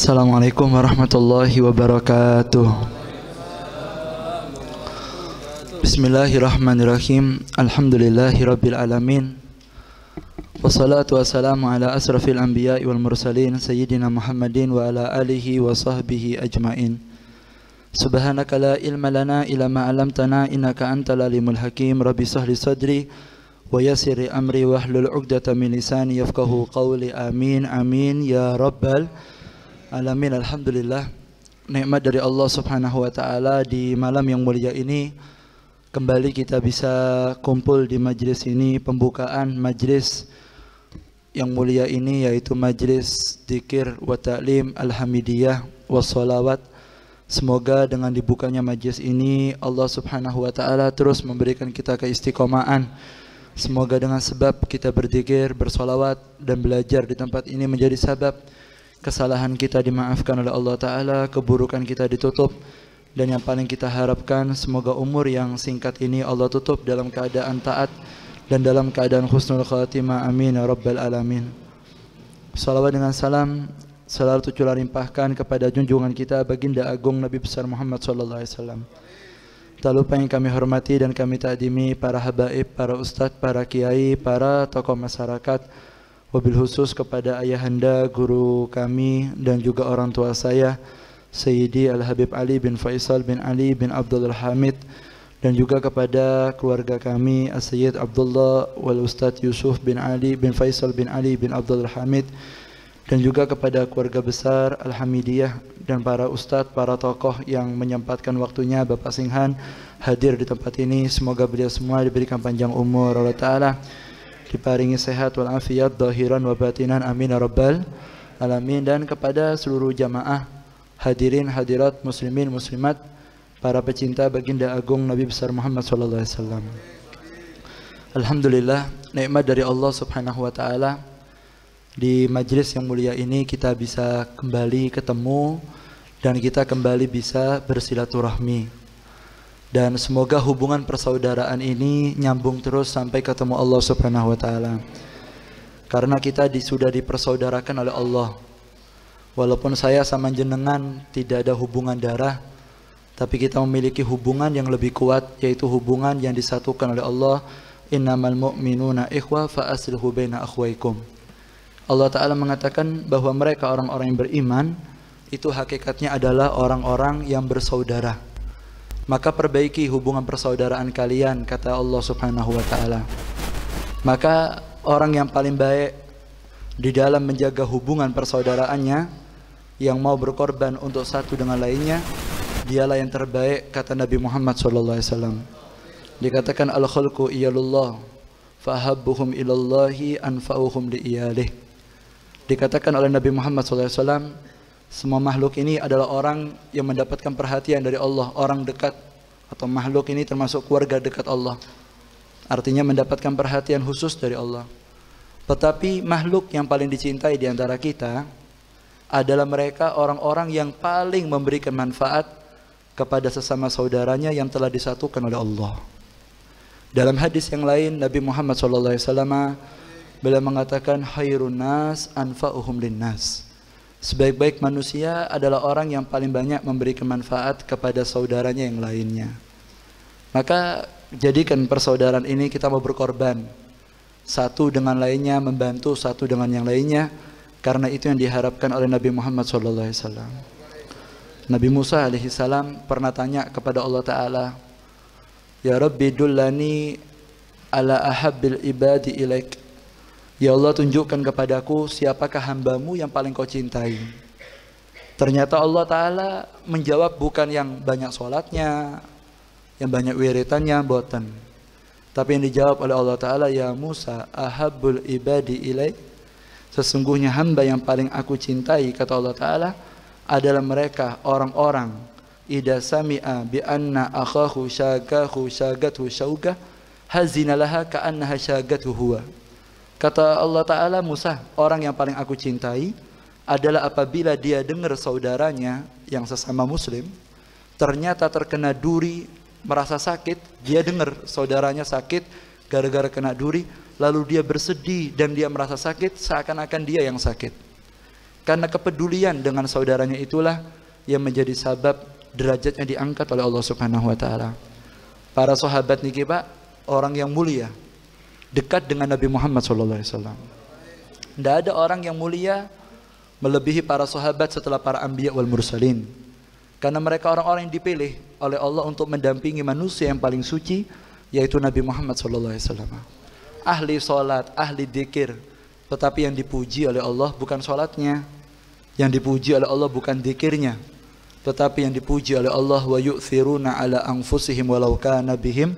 Assalamualaikum warahmatullahi wabarakatuh. Bismillahirrahmanirrahim. Alhamdulillahirabbil alamin. Wassalatu wassalamu ala asrafil anbiya'i wal mursalin sayyidina Muhammadin wa ala alihi wa sahbihi ajmain. Subhanaka la ilma lana illa ma 'allamtana innaka antal alimul hakim. Rabbi sahli sadri wa yassir amri wahlul 'uqdatam min lisani yafqahu qawli. Amin amin ya rabbal alamin. Alhamdulillah. Nikmat dari Allah Subhanahu wa taala di malam yang mulia ini kembali kita bisa kumpul di majlis ini pembukaan majlis yang mulia ini yaitu majlis zikir wa ta'lim alhamidiyah wa salawat Semoga dengan dibukanya majlis ini Allah Subhanahu wa taala terus memberikan kita keistiqomahan. Semoga dengan sebab kita berzikir, bersolawat dan belajar di tempat ini menjadi sebab kesalahan kita dimaafkan oleh Allah taala, keburukan kita ditutup dan yang paling kita harapkan semoga umur yang singkat ini Allah tutup dalam keadaan taat dan dalam keadaan husnul khatimah. Amin ya rabbal alamin. Salawat dengan salam selalu tercurah limpahkan kepada junjungan kita baginda agung Nabi besar Muhammad sallallahu alaihi wasallam. Tak lupa yang kami hormati dan kami takdimi para habaib, para ustadz, para kiai, para tokoh masyarakat, wabil khusus kepada ayahanda, guru kami dan juga orang tua saya, Sayyidi Al-Habib Ali bin Faisal bin Ali bin Abdul Hamid dan juga kepada keluarga kami As-Sayyid Abdullah wal Ustadz Yusuf bin Ali bin Faisal bin Ali bin Abdul Hamid dan juga kepada keluarga besar Alhamidiyah dan para ustadz, para tokoh yang menyempatkan waktunya Bapak Singhan hadir di tempat ini. Semoga beliau semua diberikan panjang umur Allah Ta'ala diparingi sehat wal afiat zahiran wa batinan amin ya rabbal alamin dan kepada seluruh jamaah hadirin hadirat muslimin muslimat para pecinta baginda agung Nabi besar Muhammad sallallahu alaihi wasallam. Alhamdulillah nikmat dari Allah Subhanahu wa taala di majelis yang mulia ini kita bisa kembali ketemu dan kita kembali bisa bersilaturahmi. Dan semoga hubungan persaudaraan ini nyambung terus sampai ketemu Allah Subhanahu wa taala. Karena kita sudah dipersaudarakan oleh Allah. Walaupun saya sama jenengan tidak ada hubungan darah, tapi kita memiliki hubungan yang lebih kuat yaitu hubungan yang disatukan oleh Allah. Innamal mu'minuna ikhwa fa aslihu baina akhwaikum. Allah Ta'ala mengatakan bahwa mereka orang-orang yang beriman itu hakikatnya adalah orang-orang yang bersaudara. Maka perbaiki hubungan persaudaraan kalian kata Allah Subhanahu wa taala. Maka orang yang paling baik di dalam menjaga hubungan persaudaraannya yang mau berkorban untuk satu dengan lainnya dialah yang terbaik kata Nabi Muhammad sallallahu alaihi wasallam. Dikatakan al khalqu iyalullah fahabbuhum ilallahi anfa'uhum liiyalih dikatakan oleh Nabi Muhammad SAW semua makhluk ini adalah orang yang mendapatkan perhatian dari Allah orang dekat. Atau makhluk ini termasuk keluarga dekat Allah. Artinya mendapatkan perhatian khusus dari Allah. Tetapi makhluk yang paling dicintai di antara kita adalah mereka orang-orang yang paling memberikan manfaat kepada sesama saudaranya yang telah disatukan oleh Allah. Dalam hadis yang lain Nabi Muhammad SAW Beliau mengatakan khairun anfa'uhum linnas. Sebaik-baik manusia adalah orang yang paling banyak memberikan manfaat kepada saudaranya yang lainnya. Maka jadikan persaudaraan ini kita mau berkorban. Satu dengan lainnya membantu satu dengan yang lainnya karena itu yang diharapkan oleh Nabi Muhammad SAW. Nabi Musa alaihi salam pernah tanya kepada Allah taala, "Ya Rabbi dullani ala ahabbil ibadi ilaik." Ya Allah tunjukkan kepadaku siapakah hambamu yang paling kau cintai. Ternyata Allah Ta'ala menjawab bukan yang banyak sholatnya, yang banyak wiritannya, boten. Tapi yang dijawab oleh Allah Ta'ala, Ya Musa, ahabul ibadi ilai. Sesungguhnya hamba yang paling aku cintai, kata Allah Ta'ala, adalah mereka orang-orang ida sami'a bi anna akhahu syagahu syagathu syaugah hazina laha ka'annaha syagathu huwa. Kata Allah Ta'ala Musa, orang yang paling aku cintai adalah apabila dia dengar saudaranya yang sesama muslim ternyata terkena duri merasa sakit, dia dengar saudaranya sakit gara-gara kena duri, lalu dia bersedih dan dia merasa sakit seakan-akan dia yang sakit. Karena kepedulian dengan saudaranya itulah yang menjadi sabab derajatnya diangkat oleh Allah Subhanahu wa taala. Para sahabat niki Pak, orang yang mulia, dekat dengan Nabi Muhammad wasallam. Tidak ada orang yang mulia melebihi para sahabat setelah para anbiya wal mursalin. Karena mereka orang-orang yang dipilih oleh Allah untuk mendampingi manusia yang paling suci yaitu Nabi Muhammad wasallam. Ahli salat, ahli dikir, tetapi yang dipuji oleh Allah bukan salatnya. Yang dipuji oleh Allah bukan dikirnya. Tetapi yang dipuji oleh Allah wa yu'thiruna ala anfusihim walau kana bihim.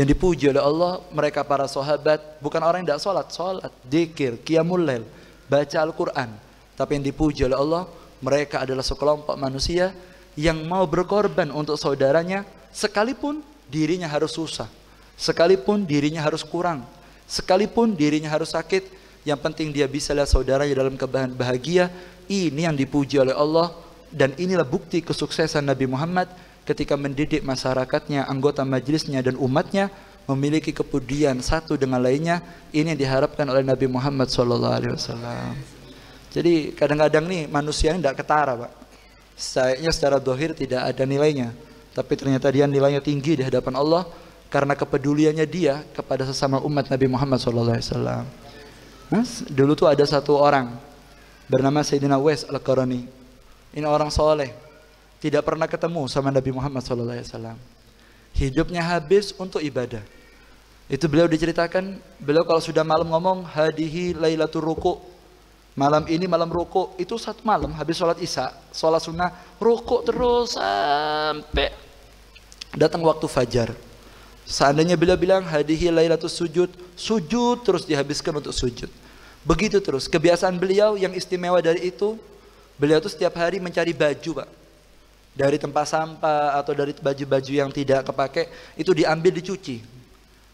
Yang dipuji oleh Allah mereka para sahabat bukan orang yang tidak salat, salat, dikir, qiyamul baca Al-Qur'an. Tapi yang dipuji oleh Allah mereka adalah sekelompok manusia yang mau berkorban untuk saudaranya sekalipun dirinya harus susah, sekalipun dirinya harus kurang, sekalipun dirinya harus sakit, yang penting dia bisa lihat saudaranya dalam kebahagiaan bahagia. Ini yang dipuji oleh Allah dan inilah bukti kesuksesan Nabi Muhammad ketika mendidik masyarakatnya, anggota majelisnya dan umatnya memiliki kepedulian satu dengan lainnya. Ini diharapkan oleh Nabi Muhammad SAW. Jadi kadang-kadang nih manusia ini tidak ketara, Pak. Sayangnya secara dohir tidak ada nilainya. Tapi ternyata dia nilainya tinggi di hadapan Allah karena kepeduliannya dia kepada sesama umat Nabi Muhammad SAW. Mas, dulu tuh ada satu orang bernama Sayyidina Wes Al-Qarani. Ini orang soleh, tidak pernah ketemu sama Nabi Muhammad SAW. Hidupnya habis untuk ibadah. Itu beliau diceritakan, beliau kalau sudah malam ngomong hadihi lailatul ruku. Malam ini malam ruku itu satu malam habis sholat isya, sholat sunnah, ruku terus sampai datang waktu fajar. Seandainya beliau bilang hadihi lailatul sujud, sujud terus dihabiskan untuk sujud. Begitu terus. Kebiasaan beliau yang istimewa dari itu, beliau itu setiap hari mencari baju, Pak. Dari tempat sampah atau dari baju-baju yang tidak kepake, itu diambil dicuci.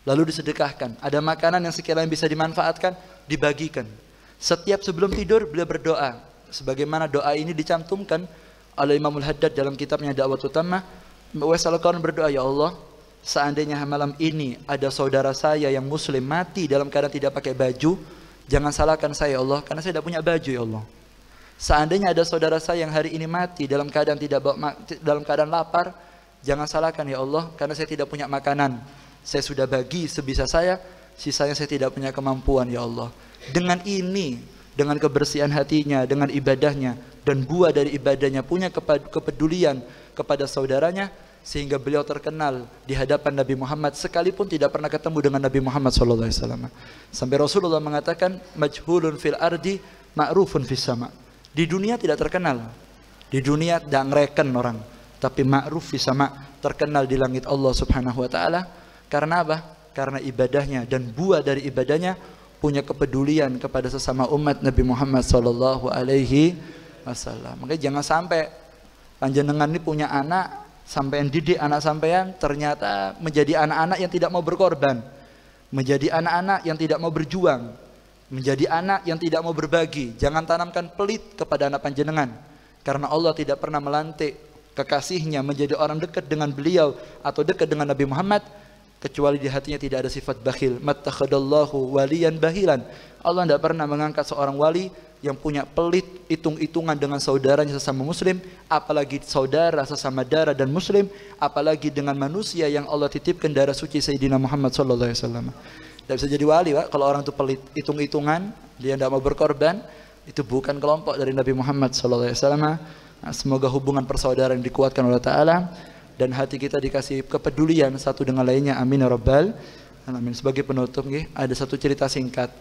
Lalu disedekahkan. Ada makanan yang sekiranya bisa dimanfaatkan, dibagikan. Setiap sebelum tidur beliau berdoa. Sebagaimana doa ini dicantumkan oleh Imamul Haddad dalam kitabnya Dakwah Utama. Wasallallahu berdoa, Ya Allah, seandainya malam ini ada saudara saya yang muslim mati dalam keadaan tidak pakai baju, jangan salahkan saya ya Allah, karena saya tidak punya baju ya Allah. Seandainya ada saudara saya yang hari ini mati dalam keadaan tidak dalam keadaan lapar, jangan salahkan ya Allah, karena saya tidak punya makanan. Saya sudah bagi sebisa saya, sisanya saya tidak punya kemampuan ya Allah. Dengan ini, dengan kebersihan hatinya, dengan ibadahnya, dan buah dari ibadahnya punya kepedulian kepada saudaranya, sehingga beliau terkenal di hadapan Nabi Muhammad sekalipun tidak pernah ketemu dengan Nabi Muhammad SAW. Sampai Rasulullah mengatakan, majhulun fil ardi, ma'rufun fis sama. Di dunia tidak terkenal. Di dunia tidak ngereken orang. Tapi ma'ruf sama, terkenal di langit Allah Subhanahu wa taala. Karena apa? Karena ibadahnya dan buah dari ibadahnya punya kepedulian kepada sesama umat Nabi Muhammad sallallahu alaihi wasallam. Makanya jangan sampai panjenengan ini punya anak sampai didik anak sampean ternyata menjadi anak-anak yang tidak mau berkorban. Menjadi anak-anak yang tidak mau berjuang. Menjadi anak yang tidak mau berbagi. Jangan tanamkan pelit kepada anak panjenengan. Karena Allah tidak pernah melantik kekasihnya menjadi orang dekat dengan beliau atau dekat dengan Nabi Muhammad kecuali di hatinya tidak ada sifat bakhil mattakhadallahu waliyan bahilan Allah tidak pernah mengangkat seorang wali yang punya pelit hitung-hitungan dengan saudaranya sesama muslim apalagi saudara sesama darah dan muslim apalagi dengan manusia yang Allah titipkan darah suci Sayyidina Muhammad sallallahu alaihi wasallam tidak bisa jadi wali Pak. Kalau orang itu pelit hitung-hitungan dia tidak mau berkorban itu bukan kelompok dari Nabi Muhammad wasallam. Nah, semoga hubungan persaudaraan dikuatkan oleh Taala dan hati kita dikasih kepedulian satu dengan lainnya. Amin ya rabbal alamin. Sebagai penutup ada satu cerita singkat.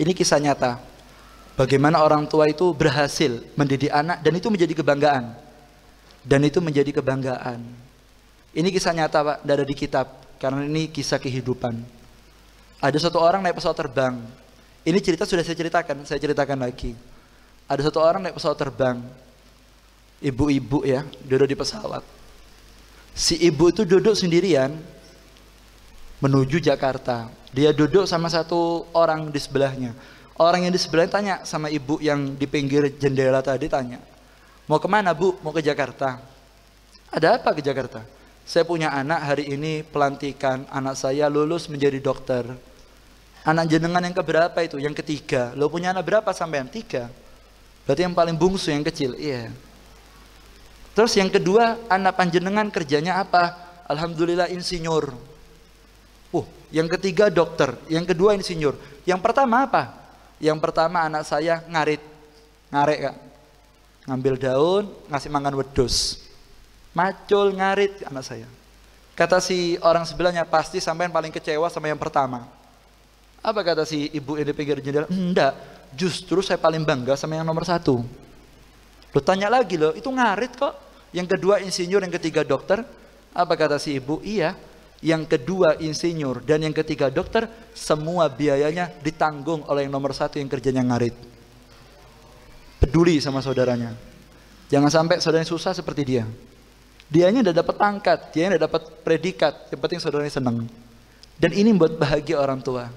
Ini kisah nyata. Bagaimana orang tua itu berhasil mendidik anak dan itu menjadi kebanggaan. Dan itu menjadi kebanggaan. Ini kisah nyata Pak ada di kitab karena ini kisah kehidupan ada satu orang naik pesawat terbang ini cerita sudah saya ceritakan saya ceritakan lagi ada satu orang naik pesawat terbang ibu-ibu ya duduk di pesawat Si ibu itu duduk sendirian menuju Jakarta. Dia duduk sama satu orang di sebelahnya. Orang yang di sebelahnya tanya sama ibu yang di pinggir jendela tadi tanya, mau ke mana bu? Mau ke Jakarta. Ada apa ke Jakarta? Saya punya anak hari ini pelantikan anak saya lulus menjadi dokter. Anak jenengan yang keberapa itu? Yang ketiga. Lo punya anak berapa sampean? Tiga. Berarti yang paling bungsu yang kecil. Iya. Terus yang kedua, anak panjenengan kerjanya apa? Alhamdulillah insinyur. Uh, yang ketiga dokter, yang kedua insinyur. Yang pertama apa? Yang pertama anak saya ngarit. Ngarek kak. Ngambil daun, ngasih makan wedus. Macul ngarit anak saya. Kata si orang sebelahnya, pasti sampai yang paling kecewa sama yang pertama. Apa kata si ibu ini pinggir jendela? Enggak, justru saya paling bangga sama yang nomor satu. Lo tanya lagi loh, itu ngarit kok. Yang kedua insinyur, yang ketiga dokter. Apa kata si ibu? Iya, yang kedua insinyur dan yang ketiga dokter, semua biayanya ditanggung oleh yang nomor satu yang kerjanya ngarit. Peduli sama saudaranya. Jangan sampai saudaranya susah seperti dia. Dianya udah dapat pangkat, dia udah dapat predikat, yang penting saudaranya senang. Dan ini membuat bahagia orang tua.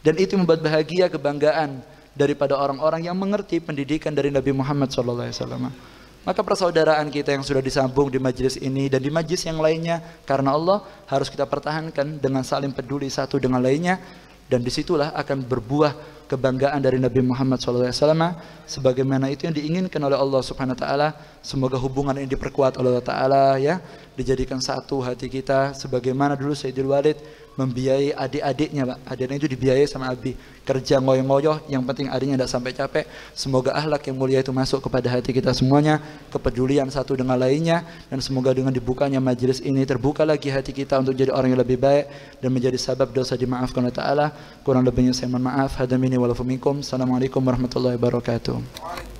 Dan itu membuat bahagia kebanggaan daripada orang-orang yang mengerti pendidikan dari Nabi Muhammad SAW. Maka persaudaraan kita yang sudah disambung di majelis ini dan di majelis yang lainnya karena Allah harus kita pertahankan dengan saling peduli satu dengan lainnya. Dan di situlah akan berbuah kebanggaan dari Nabi Muhammad SAW sebagaimana itu yang diinginkan oleh Allah Subhanahu Wa Taala. Semoga hubungan ini diperkuat oleh Allah Taala ya. Dijadikan satu hati kita sebagaimana dulu Sayyidul Walid membiayai adik-adiknya Pak. Adiknya itu dibiayai sama Abi. Kerja ngoyo-ngoyo, yang penting adiknya tidak sampai capek. Semoga ahlak yang mulia itu masuk kepada hati kita semuanya, kepedulian satu dengan lainnya, dan semoga dengan dibukanya majelis ini terbuka lagi hati kita untuk jadi orang yang lebih baik dan menjadi sabab dosa dimaafkan oleh Ta'ala. Kurang lebihnya saya mohon maaf. Hadamini walafuminkum. Assalamualaikum warahmatullahi wabarakatuh.